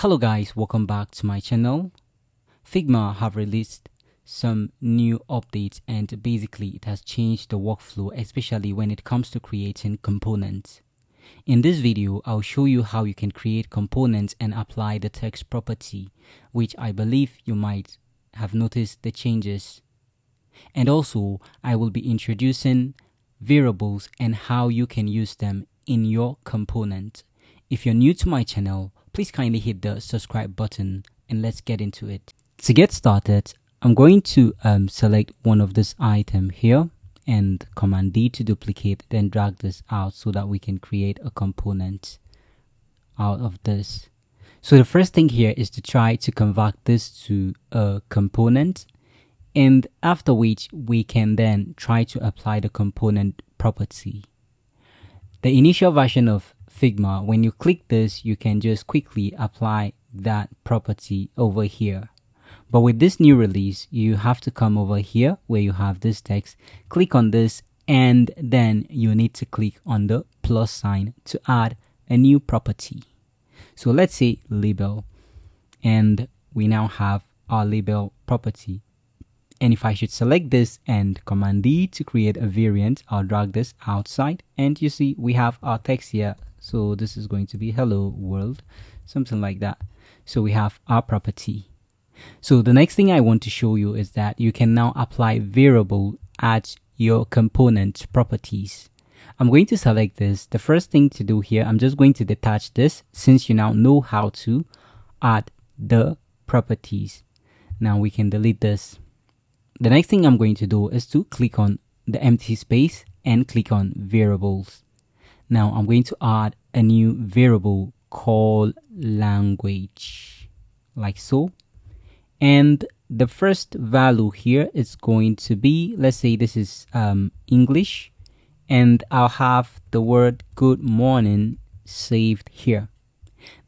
Hello guys, welcome back to my channel. Figma have released some new updates and basically it has changed the workflow especially when it comes to creating components. In this video, I'll show you how you can create components and apply the text property, which I believe you might have noticed the changes. And also, I will be introducing variables and how you can use them in your component. If you're new to my channel, please kindly hit the subscribe button and let's get into it. To get started, I'm going to um, select one of this item here and command D to duplicate then drag this out so that we can create a component out of this. So the first thing here is to try to convert this to a component and after which we can then try to apply the component property. The initial version of Figma, when you click this, you can just quickly apply that property over here. But with this new release, you have to come over here where you have this text, click on this, and then you need to click on the plus sign to add a new property. So let's say label, and we now have our label property. And if I should select this and command D to create a variant, I'll drag this outside and you see we have our text here. So this is going to be hello world, something like that. So we have our property. So the next thing I want to show you is that you can now apply variable at your component properties. I'm going to select this. The first thing to do here, I'm just going to detach this since you now know how to add the properties. Now we can delete this. The next thing I'm going to do is to click on the empty space and click on variables. Now I'm going to add a new variable called language like so. And the first value here is going to be, let's say this is um, English and I'll have the word good morning saved here.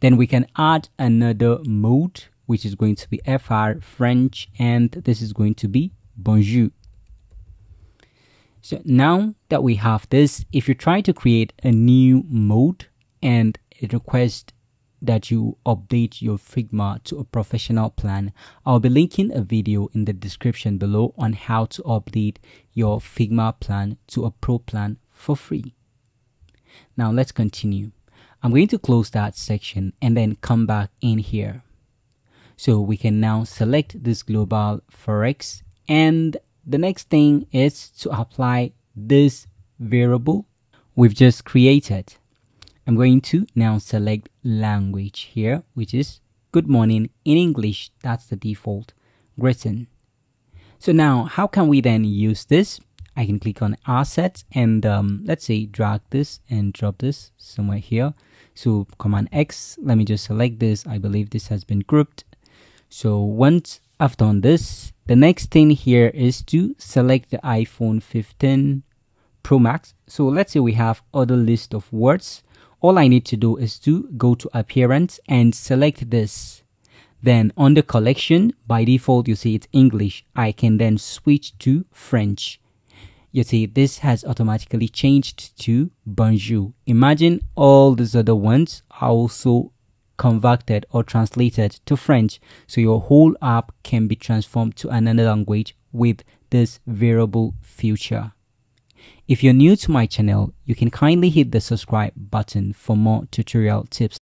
Then we can add another mode which is going to be FR French and this is going to be bonjour. So now that we have this, if you try to create a new mode and it requests that you update your Figma to a professional plan, I'll be linking a video in the description below on how to update your Figma plan to a pro plan for free. Now let's continue. I'm going to close that section and then come back in here. So we can now select this global forex and the next thing is to apply this variable we've just created. I'm going to now select language here, which is good morning in English. That's the default greeting. So now how can we then use this? I can click on assets and um, let's say drag this and drop this somewhere here. So command X, let me just select this. I believe this has been grouped. So once I've done this, the next thing here is to select the iPhone 15 Pro Max. So let's say we have other list of words. All I need to do is to go to appearance and select this. Then on the collection, by default, you see it's English. I can then switch to French. You see, this has automatically changed to bonjour. Imagine all these other ones are also converted or translated to French. So your whole app can be transformed to another language with this variable feature. If you're new to my channel, you can kindly hit the subscribe button for more tutorial tips.